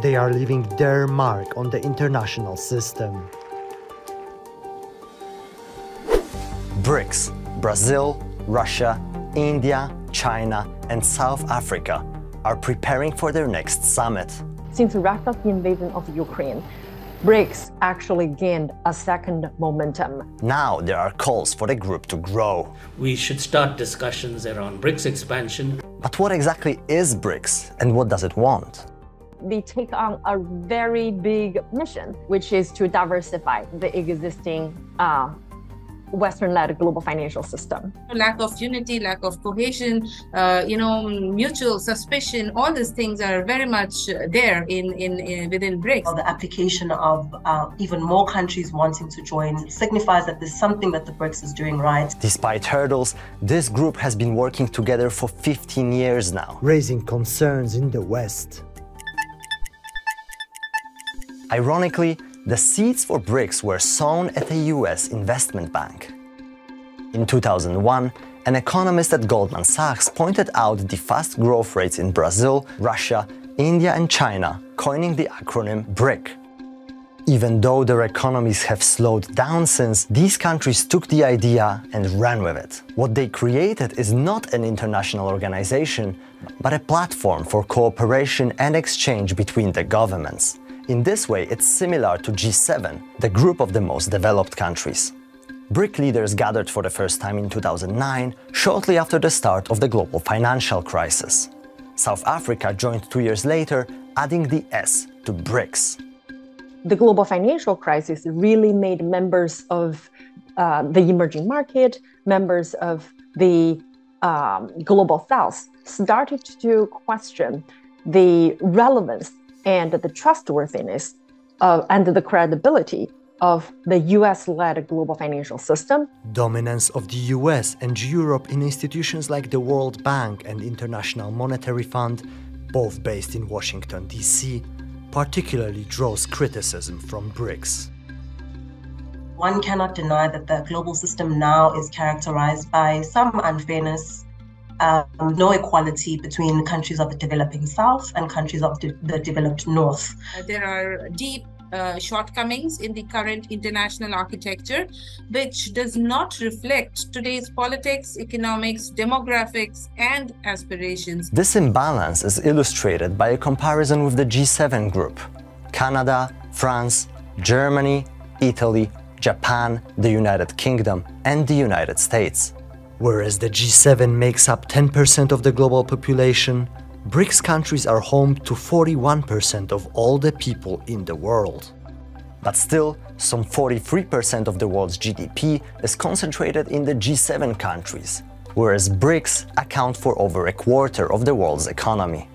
They are leaving their mark on the international system. BRICS Brazil, Russia, India, China, and South Africa are preparing for their next summit. Since Russia's invasion of Ukraine, BRICS actually gained a second momentum. Now there are calls for the group to grow. We should start discussions around BRICS expansion. But what exactly is BRICS and what does it want? They take on a very big mission, which is to diversify the existing uh, Western-led global financial system. Lack of unity, lack of cohesion, uh, you know, mutual suspicion, all these things are very much there in, in, in within BRICS. The application of uh, even more countries wanting to join signifies that there's something that the BRICS is doing right. Despite hurdles, this group has been working together for 15 years now. Raising concerns in the West. Ironically, the seeds for BRICS were sown at a US investment bank. In 2001, an economist at Goldman Sachs pointed out the fast growth rates in Brazil, Russia, India and China, coining the acronym BRIC. Even though their economies have slowed down since, these countries took the idea and ran with it. What they created is not an international organization, but a platform for cooperation and exchange between the governments. In this way, it's similar to G7, the group of the most developed countries. BRIC leaders gathered for the first time in 2009, shortly after the start of the global financial crisis. South Africa joined two years later, adding the S to BRICS. The global financial crisis really made members of uh, the emerging market, members of the um, global south, started to question the relevance and the trustworthiness of, and the credibility of the US led global financial system. Dominance of the US and Europe in institutions like the World Bank and International Monetary Fund, both based in Washington, D.C., particularly draws criticism from BRICS. One cannot deny that the global system now is characterized by some unfairness um, no equality between countries of the developing south and countries of de- the developed north. Uh, there are deep uh, shortcomings in the current international architecture, which does not reflect today's politics, economics, demographics, and aspirations. This imbalance is illustrated by a comparison with the G7 group Canada, France, Germany, Italy, Japan, the United Kingdom, and the United States. Whereas the G7 makes up 10% of the global population, BRICS countries are home to 41% of all the people in the world. But still, some 43% of the world's GDP is concentrated in the G7 countries, whereas BRICS account for over a quarter of the world's economy.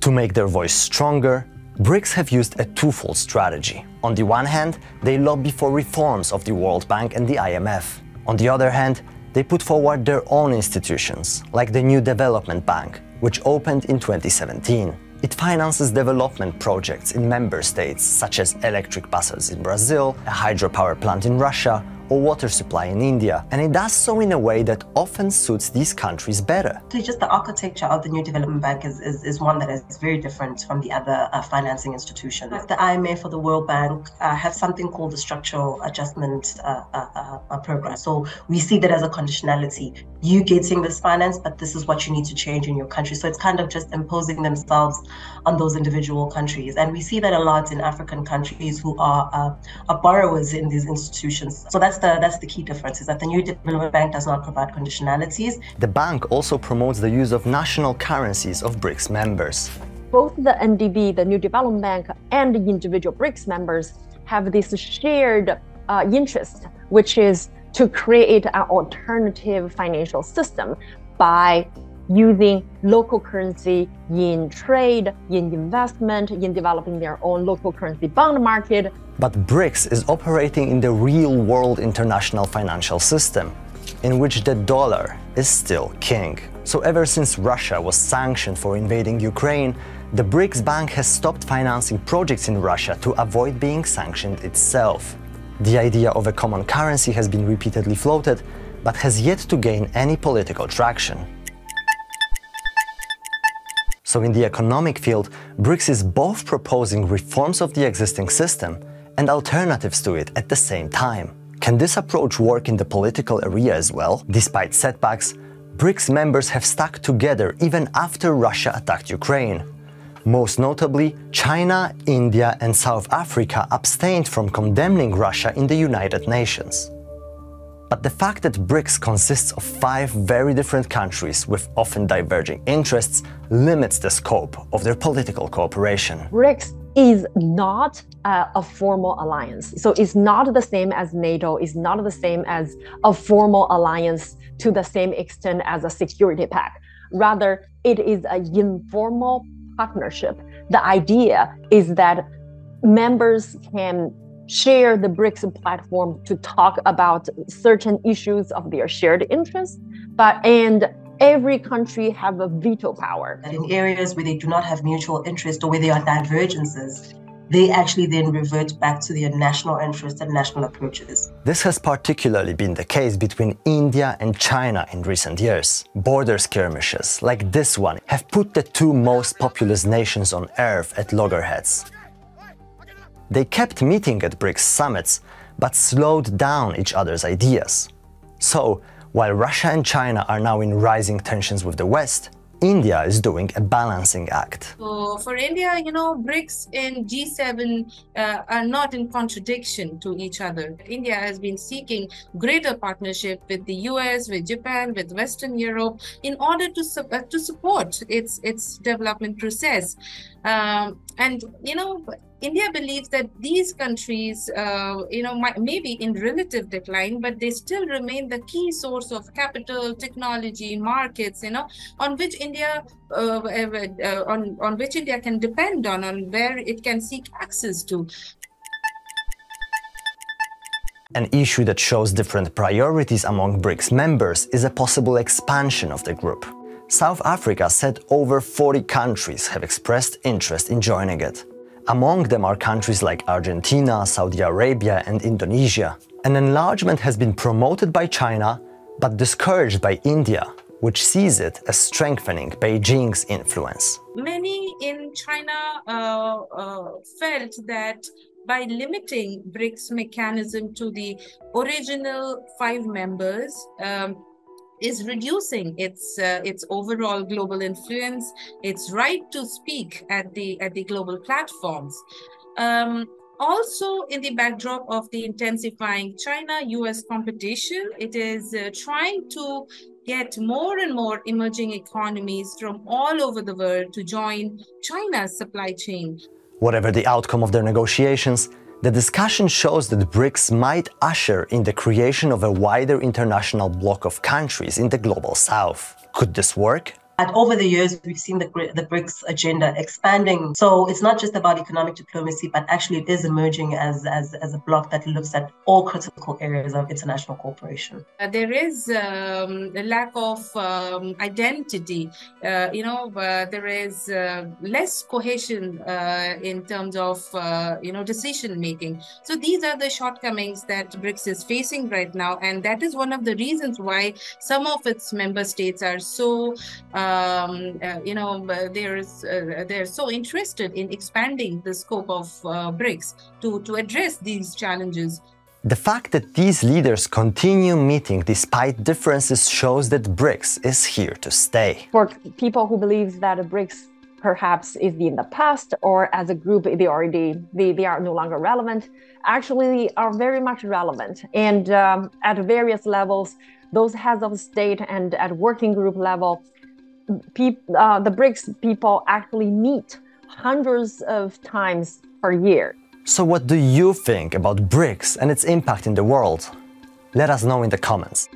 To make their voice stronger, BRICS have used a twofold strategy. On the one hand, they lobby for reforms of the World Bank and the IMF. On the other hand, they put forward their own institutions, like the New Development Bank, which opened in 2017. It finances development projects in member states, such as electric buses in Brazil, a hydropower plant in Russia, or water supply in India, and it does so in a way that often suits these countries better. So just the architecture of the New Development Bank is, is, is one that is very different from the other uh, financing institutions. The IMF or the World Bank uh, have something called the Structural Adjustment uh, uh, uh, Program. So we see that as a conditionality. You getting this finance, but this is what you need to change in your country. So it's kind of just imposing themselves on those individual countries. And we see that a lot in African countries who are, uh, are borrowers in these institutions. So that's the that's the key difference is that the New Development Bank does not provide conditionalities. The bank also promotes the use of national currencies of BRICS members. Both the NDB, the New Development Bank, and the individual BRICS members have this shared uh, interest, which is to create an alternative financial system by using local currency in trade, in investment, in developing their own local currency bond market. But BRICS is operating in the real world international financial system, in which the dollar is still king. So ever since Russia was sanctioned for invading Ukraine, the BRICS Bank has stopped financing projects in Russia to avoid being sanctioned itself. The idea of a common currency has been repeatedly floated, but has yet to gain any political traction. So, in the economic field, BRICS is both proposing reforms of the existing system and alternatives to it at the same time. Can this approach work in the political area as well? Despite setbacks, BRICS members have stuck together even after Russia attacked Ukraine. Most notably, China, India, and South Africa abstained from condemning Russia in the United Nations. But the fact that BRICS consists of five very different countries with often diverging interests limits the scope of their political cooperation. BRICS is not uh, a formal alliance. So it's not the same as NATO, it's not the same as a formal alliance to the same extent as a security pact. Rather, it is an informal partnership. The idea is that members can share the BRICS platform to talk about certain issues of their shared interests, but and every country have a veto power. And in areas where they do not have mutual interest or where there are divergences, they actually then revert back to their national interests and national approaches. This has particularly been the case between India and China in recent years. Border skirmishes, like this one, have put the two most populous nations on earth at loggerheads. They kept meeting at BRICS summits, but slowed down each other's ideas. So, while Russia and China are now in rising tensions with the West, India is doing a balancing act. So for India, you know, BRICS and G7 uh, are not in contradiction to each other. India has been seeking greater partnership with the US, with Japan, with Western Europe in order to, uh, to support its, its development process. Um, and, you know, India believes that these countries, uh, you know, might, may be in relative decline, but they still remain the key source of capital, technology, markets, you know, on which India, uh, uh, on on which India can depend on, on where it can seek access to. An issue that shows different priorities among BRICS members is a possible expansion of the group. South Africa said over 40 countries have expressed interest in joining it. Among them are countries like Argentina, Saudi Arabia, and Indonesia. An enlargement has been promoted by China, but discouraged by India, which sees it as strengthening Beijing's influence. Many in China uh, uh, felt that by limiting BRICS mechanism to the original five members, um, is reducing its uh, its overall global influence, its right to speak at the at the global platforms. Um, also, in the backdrop of the intensifying China-US competition, it is uh, trying to get more and more emerging economies from all over the world to join China's supply chain. Whatever the outcome of their negotiations, the discussion shows that BRICS might usher in the creation of a wider international bloc of countries in the global south. Could this work? And over the years, we've seen the, the BRICS agenda expanding. So it's not just about economic diplomacy, but actually it is emerging as, as, as a bloc that looks at all critical areas of international cooperation. Uh, there is um, a lack of um, identity. Uh, you know, uh, there is uh, less cohesion uh, in terms of, uh, you know, decision making. So these are the shortcomings that BRICS is facing right now. And that is one of the reasons why some of its member states are so um, uh, you know, there's uh, they're so interested in expanding the scope of uh, BRICS to to address these challenges. The fact that these leaders continue meeting despite differences shows that BRICS is here to stay. For people who believe that BRICS perhaps is in the past or as a group they already they, they are no longer relevant actually are very much relevant and um, at various levels those heads of state and at working group level uh, the BRICS people actually meet hundreds of times per year. So, what do you think about BRICS and its impact in the world? Let us know in the comments.